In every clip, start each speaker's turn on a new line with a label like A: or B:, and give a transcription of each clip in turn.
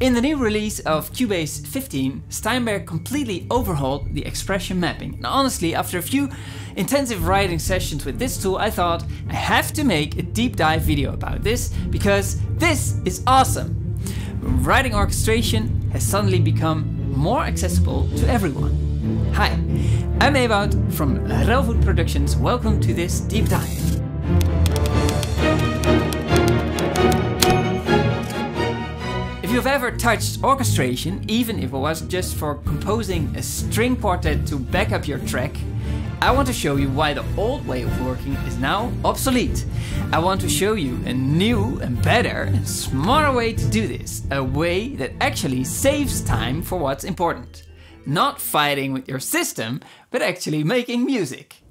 A: In the new release of Cubase 15, Steinberg completely overhauled the expression mapping. And honestly, after a few intensive writing sessions with this tool, I thought I have to make a deep dive video about this because this is awesome. Writing orchestration has suddenly become more accessible to everyone. Hi, I'm Ewout from Relvoet Productions. Welcome to this deep dive. You've ever touched orchestration, even if it was just for composing a string quartet to back up your track, I want to show you why the old way of working is now obsolete. I want to show you a new and better and smarter way to do this. A way that actually saves time for what's important. Not fighting with your system, but actually making music.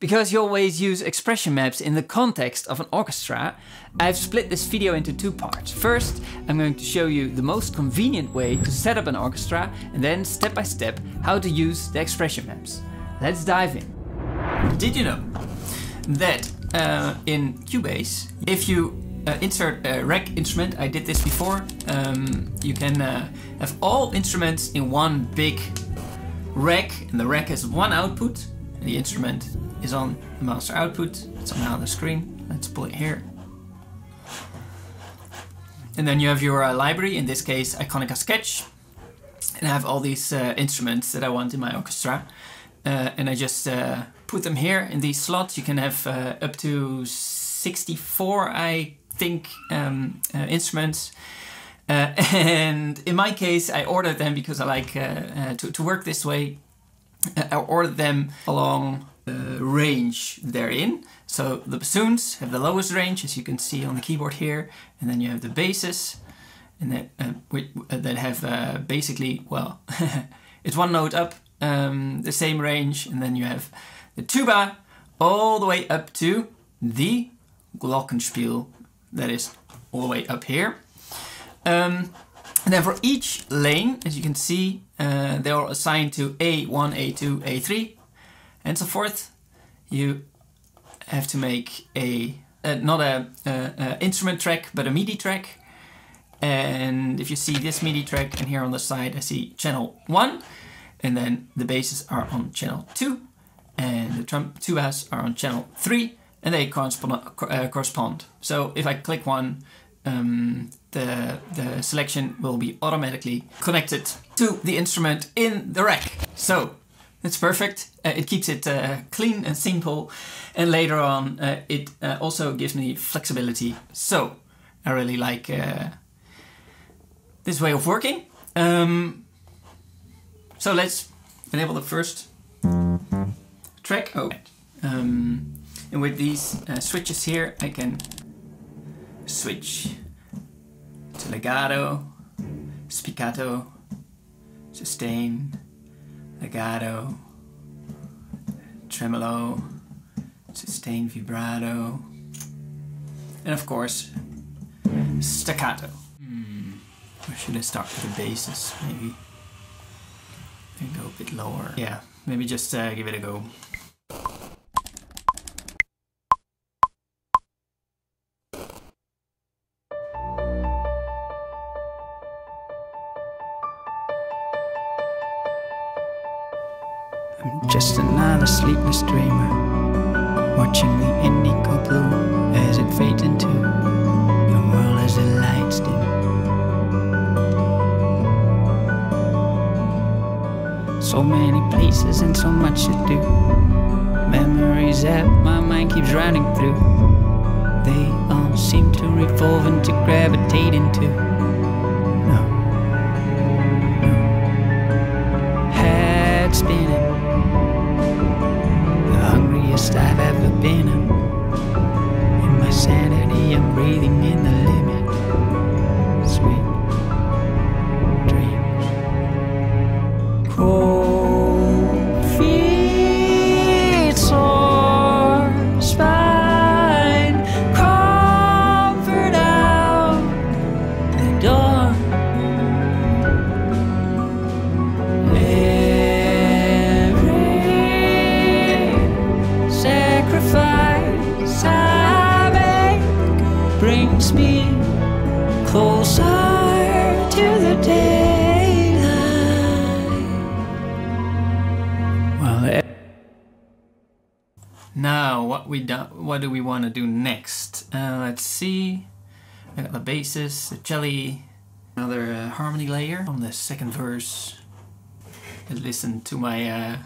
A: Because you always use expression maps in the context of an orchestra, I've split this video into two parts. First, I'm going to show you the most convenient way to set up an orchestra and then step by step how to use the expression maps. Let's dive in. Did you know that uh, in Cubase, if you uh, insert a rack instrument, I did this before, um, you can uh, have all instruments in one big rack and the rack has one output the instrument is on the master output. It's on the screen. Let's pull it here. And then you have your uh, library, in this case Iconica Sketch. And I have all these uh, instruments that I want in my orchestra. Uh, and I just uh, put them here in these slots. You can have uh, up to 64, I think, um, uh, instruments. and in my case, I ordered them because I like to, to work this way. I ordered them along the range they're in. So the bassoons have the lowest range, as you can see on the keyboard here, and then you have the basses, and that uh, that have uh, basically well, it's one note up, um, the same range, and then you have the tuba all the way up to the glockenspiel, that is all the way up here. Um, and then for each lane, as you can see, uh, they are assigned to A1, A2, A3, and so forth. You have to make a, uh, not a, a, instrument track, but a MIDI track. And if you see this MIDI track, and here on the side I see channel 1, and then the basses are on channel 2, and the drum tubas are on channel 3, and they correspond. Uh, correspond. So if I click one, um, the, the selection will be automatically connected to the instrument in the rack. So it's perfect. Uh, it keeps it uh, clean and simple. And later on, uh, it uh, also gives me flexibility. So I really like uh, this way of working. Um, so let's enable the first track. Oh, um, and with these uh, switches here, I can switch to legato, spiccato, sustain, legato, tremolo, sustain vibrato, and of course, staccato. Hmm. Should I start with the basses, maybe? Maybe go a bit lower. Yeah, maybe just uh, give it a go.
B: I'm just another sleepless dreamer, watching the indigo blue as it fades into your world as the lights dim. So many places and so much to do. Memories that my mind keeps running through. They all seem to revolve and to gravitate into. Closer to the daylight. Well, e-
A: Now, what we do, what do we want to do next? Uh, let's see. I got the basses, the celli, another uh, harmony layer on the second verse. And listen to my uh,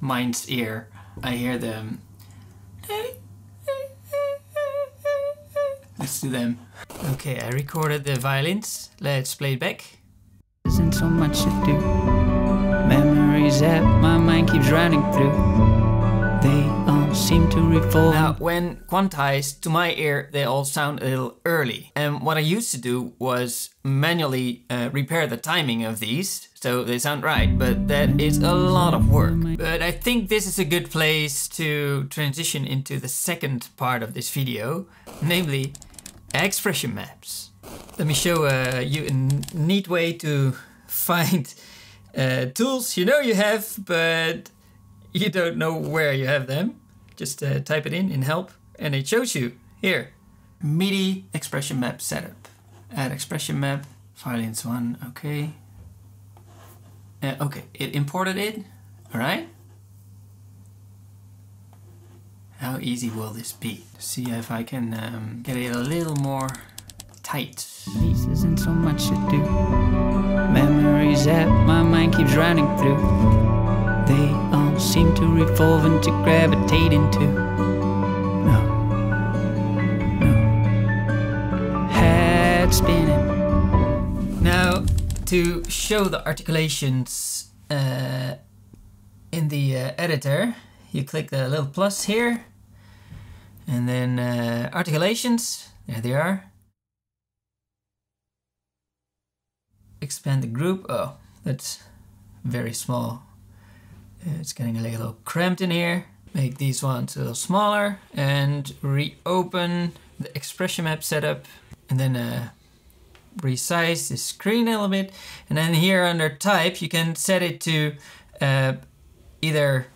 A: mind's ear. I hear them. Let's do them. Okay, I recorded the violins. Let's play it back.
B: isn't so much to do. Memories that my mind keeps running through. They all seem to revolve.
A: Now, when quantized to my ear, they all sound a little early. And what I used to do was manually uh, repair the timing of these so they sound right, but that is a lot of work. But I think this is a good place to transition into the second part of this video, namely expression maps. Let me show uh, you a neat way to find uh, tools you know you have, but you don't know where you have them. Just uh, type it in in help and it shows you here. MIDI expression map setup. Add expression map, violins one, okay. Uh, okay, it imported it, alright. How easy will this be? See if I can um, get it a little more tight.
B: This isn't so much to do. Memories that my mind keeps running through. They all seem to revolve and to gravitate into. No. No. Head spinning.
A: Now, to show the articulations uh, in the uh, editor, you click the little plus here, and then uh, articulations, there they are. Expand the group, oh, that's very small. Uh, It's getting a little cramped in here. Make these ones a little smaller and reopen the expression map setup and then uh, resize the screen a little bit. And then here under type, you can set it to uh, either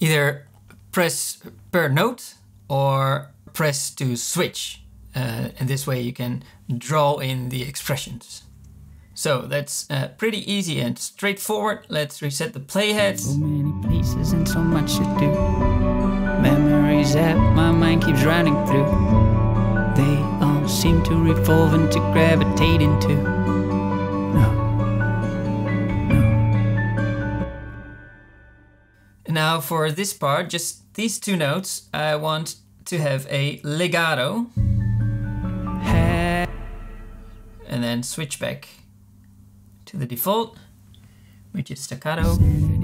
A: either press per note or press to switch. Uh, and this way you can draw in the expressions. So that's uh, pretty easy and straightforward. Let's reset the playheads.
B: So many places and so much to do. Memories that my mind keeps running through. They all seem to revolve and to gravitate into. No. No.
A: Now for this part, just these two notes, I want to have a legato and then switch back to the default, which is staccato.
B: And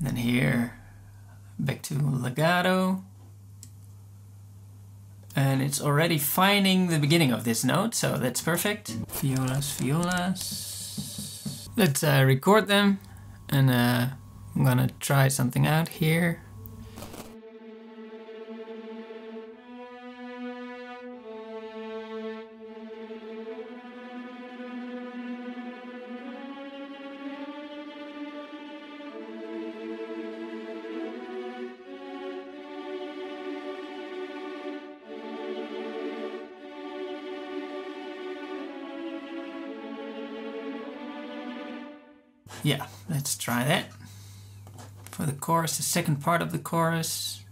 A: then here, back to legato. It's already finding the beginning of this note, so that's perfect. Violas, violas. Let's uh, record them, and uh, I'm gonna try something out here. Yeah, let's try that. For the chorus, the second part of the chorus.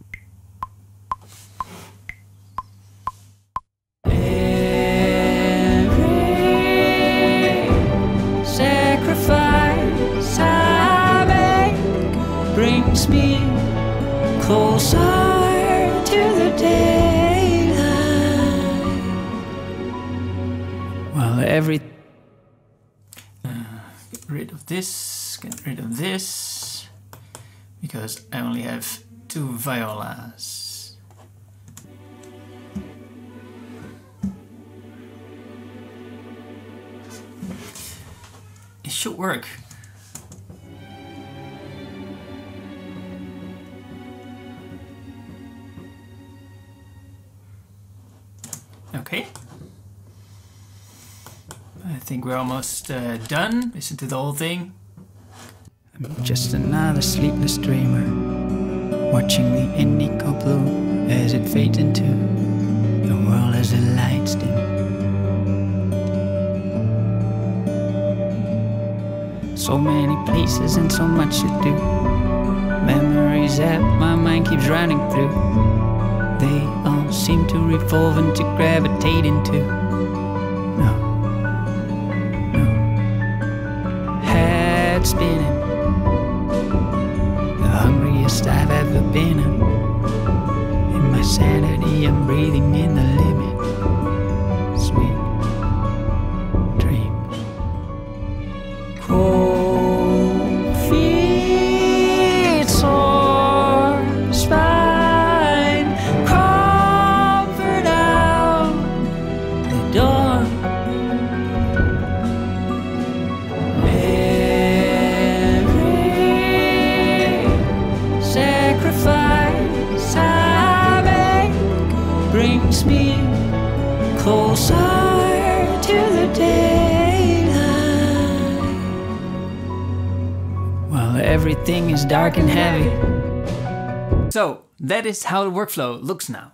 B: Every sacrifice I make brings me closer to the daylight. Well, every
A: Get rid of this, get rid of this, because I only have two violas. It should work. Okay. I think we're almost uh, done. Listen to the whole thing.
B: I'm just another sleepless dreamer. Watching the indigo blue as it fades into the world as the lights dim. So many places and so much to do. Memories that my mind keeps running through. They all seem to revolve and to gravitate into. No. Closer to the daylight. While everything is dark and heavy.
A: So that is how the workflow looks now.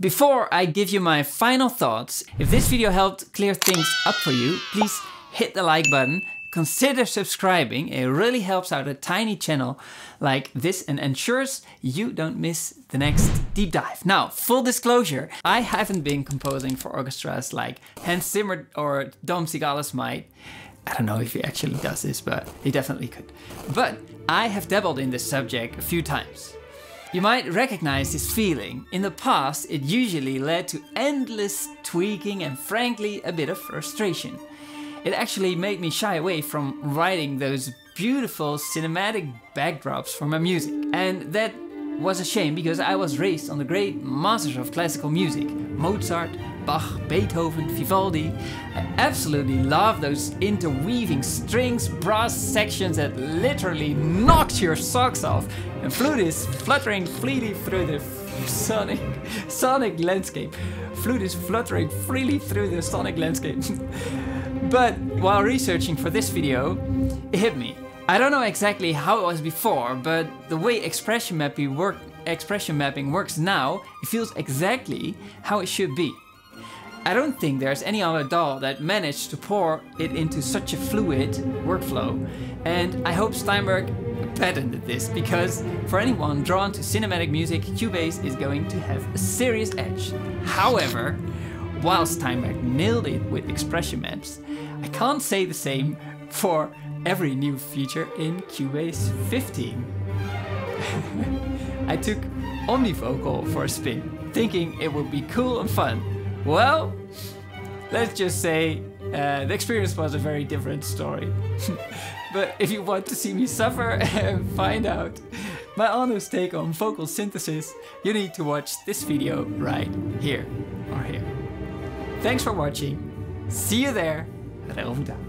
A: Before I give you my final thoughts, if this video helped clear things up for you, please hit the like button, consider subscribing, it really helps out a tiny channel like this and ensures you don't miss the next deep dive. Now, full disclosure, I haven't been composing for orchestras like Hans Zimmer or Dom Sigalas might. I don't know if he actually does this, but he definitely could. But I have dabbled in this subject a few times. You might recognize this feeling. In the past, it usually led to endless tweaking and frankly a bit of frustration. It actually made me shy away from writing those beautiful cinematic backdrops for my music. And that was a shame because I was raised on the great masters of classical music Mozart, Bach, Beethoven, Vivaldi. I absolutely love those interweaving strings, brass sections that literally knocked your socks off, and flutists fluttering freely through the sonic, sonic landscape. Flute is fluttering freely through the sonic landscape. but while researching for this video, it hit me. I don't know exactly how it was before, but the way expression mapping, work, expression mapping works now, it feels exactly how it should be. I don't think there's any other DAW that managed to pour it into such a fluid workflow. And I hope Steinberg patented this because for anyone drawn to cinematic music, Cubase is going to have a serious edge. However, while Steinberg nailed it with expression maps, I can't say the same for every new feature in Cubase 15. I took Omnivocal for a spin, thinking it would be cool and fun. Well, let's just say uh, the experience was a very different story. but if you want to see me suffer and find out my honest take on vocal synthesis, you need to watch this video right here. Thanks for watching. See you there. Relvoet out.